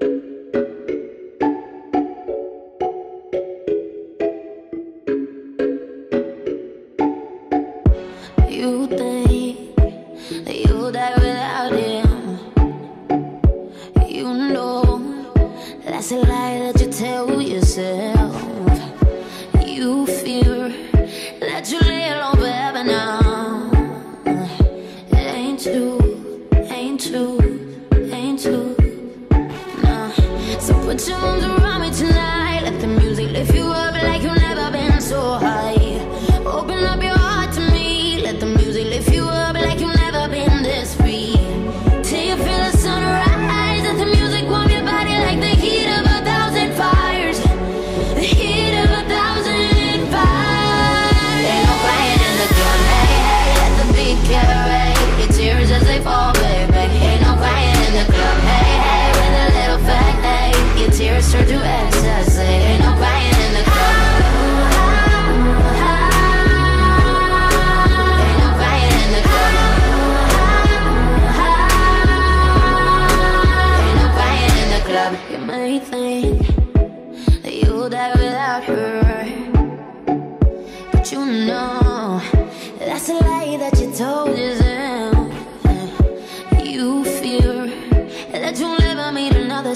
You think that you'll die without him. You know that's a lie that you tell yourself. You fear that you lay alone forever now. It ain't true, ain't true. Put your arms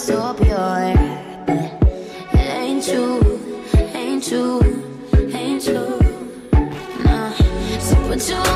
so pure. It ain't true, ain't true, ain't true. Nah. So put your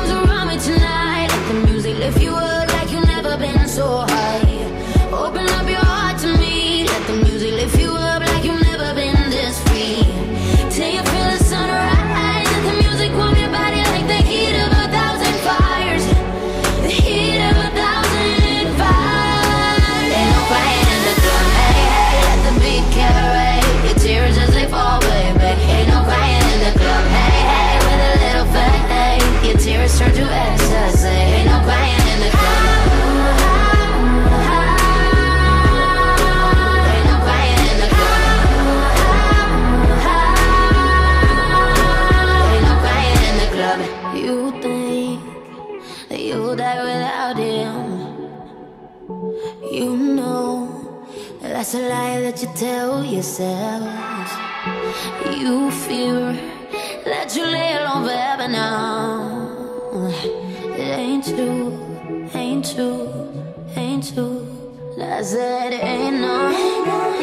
That's a lie that you tell yourselves. You fear that you lay alone forever now. It ain't true, ain't true, ain't true. I said it ain't no. Ain't no.